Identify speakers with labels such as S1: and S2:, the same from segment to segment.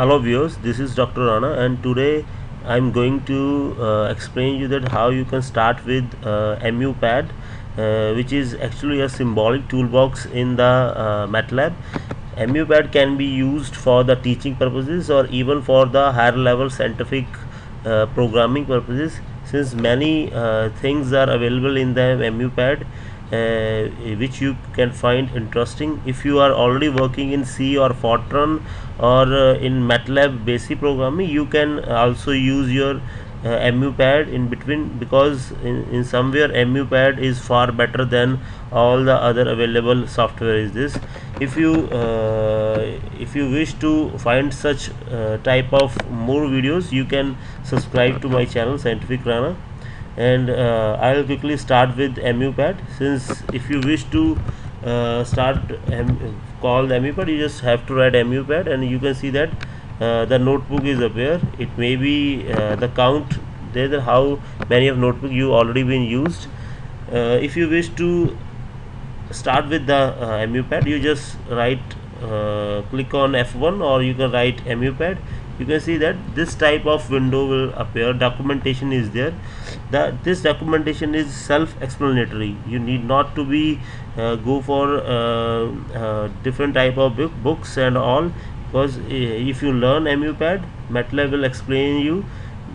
S1: hello viewers. This is dr rana and today i'm going to uh, explain you that how you can start with uh, MuPad uh, which is actually a symbolic toolbox in the uh, matlab. MuPad can be used for the teaching purposes or even for the higher level scientific uh, programming purposes since many uh, things are available in the mu MuPad uh, which you can find interesting. If you are already working in C or Fortran or uh, in MATLAB basic programming you can also use your uh, MuPad in between because in, in somewhere MuPad is far better than all the other available software is this. If you uh, if you wish to find such uh, type of more videos you can subscribe to my channel scientific rana and uh, I'll quickly start with MuPad since if you wish to uh, start call MuPad you just have to write MuPad and you can see that uh, the notebook is up here. It may be uh, the count there how many of notebook you already been used. Uh, if you wish to start with the uh, MuPad you just write click on F1 or you can write MuPad you can see that this type of window will appear. Documentation is there that this documentation is self-explanatory. You need not to be uh, go for uh, uh, different type of book, books and all because uh, if you learn MuPad MATLAB will explain you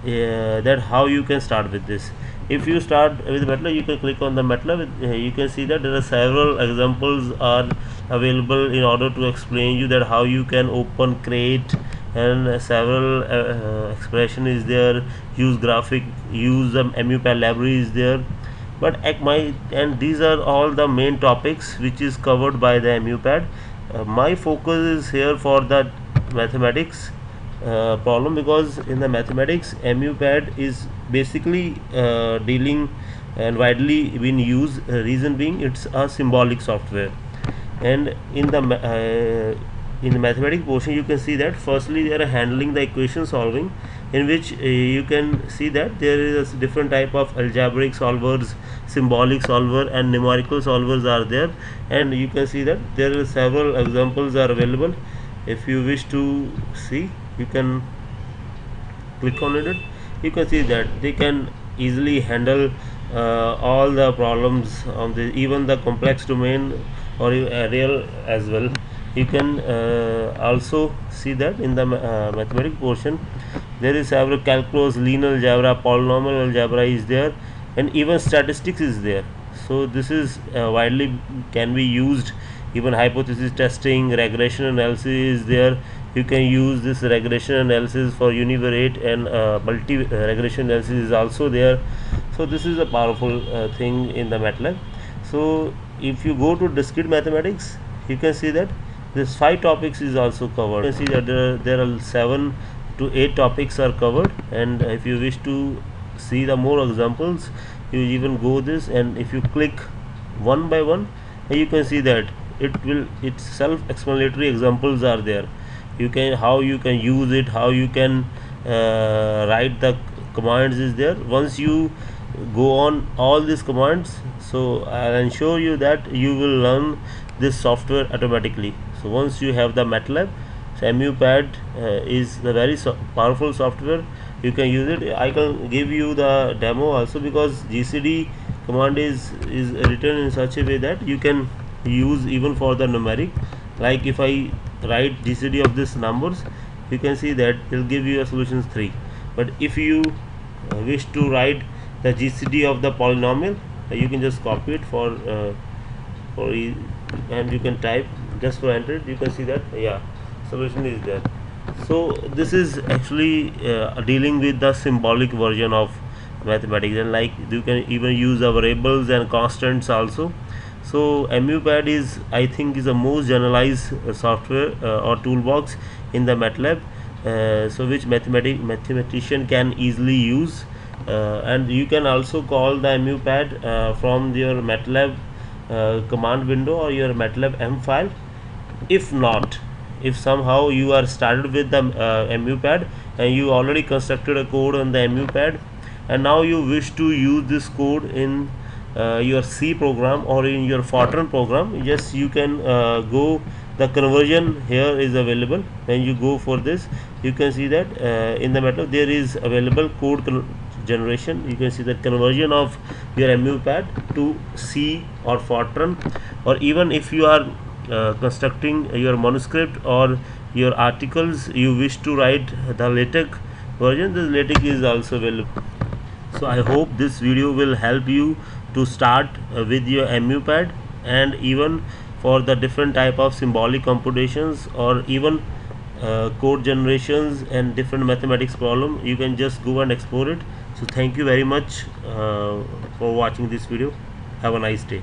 S1: uh, that how you can start with this. If you start with MATLAB you can click on the MATLAB you can see that there are several examples are available in order to explain you that how you can open create and several uh, uh, expression is there. Use graphic use the MuPad library is there. But my and these are all the main topics which is covered by the MuPad uh, my focus is here for the mathematics uh, problem because in the mathematics MuPad is basically uh, dealing and widely been used. Uh, reason being it's a symbolic software. And in the in the mathematics portion you can see that firstly they are handling the equation solving in which uh, you can see that there is a different type of algebraic solvers symbolic solver and numerical solvers are there. And you can see that there are several examples are available. If you wish to see you can click on it. You can see that they can easily handle uh, all the problems of the even the complex domain or real as well you can uh, also see that in the uh, mathematics portion. There is several calculus linear algebra polynomial algebra is there and even statistics is there. So this is uh, widely can be used. Even hypothesis testing regression analysis is there. You can use this regression analysis for univariate and uh, multi uh, regression analysis is also there. So this is a powerful uh, thing in the MATLAB. So if you go to discrete mathematics you can see that this five topics is also covered. You see that there are, there are seven to eight topics are covered and if you wish to see the more examples you even go this and if you click one by one you can see that it will its self-explanatory examples are there. You can how you can use it how you can uh, write the commands is there. Once you go on all these commands so I'll ensure you that you will learn this software automatically so once you have the MATLAB so MuPad uh, is the very so powerful software. You can use it. I can give you the demo also because GCD command is is written in such a way that you can use even for the numeric. Like if I write GCD of this numbers you can see that it will give you a solutions 3 but if you uh, wish to write the GCD of the polynomial uh, you can just copy it for uh, for and you can type just to enter you can see that yeah solution is there. So this is actually uh, dealing with the symbolic version of mathematics and like you can even use the variables and constants also. So MuPad is I think is the most generalized uh, software uh, or toolbox in the MATLAB uh, so which mathematic mathematician can easily use. Uh, and you can also call the MuPad uh, from your MATLAB uh, command window or your MATLAB M file if not if somehow you are started with the uh, MuPad and you already constructed a code on the MuPad and now you wish to use this code in uh, your C program or in your Fortran program yes you can uh, go the conversion here is available. When you go for this you can see that uh, in the MATLAB there is available code generation. You can see the conversion of your MuPad to C or Fortran or even if you are constructing your manuscript or your articles you wish to write the LaTeX version. This LaTeX is also available so I hope this video will help you to start uh, with your MuPad and even for the different type of symbolic computations or even uh, code generations and different mathematics problem. You can just go and explore it. So thank you very much uh, for watching this video. Have a nice day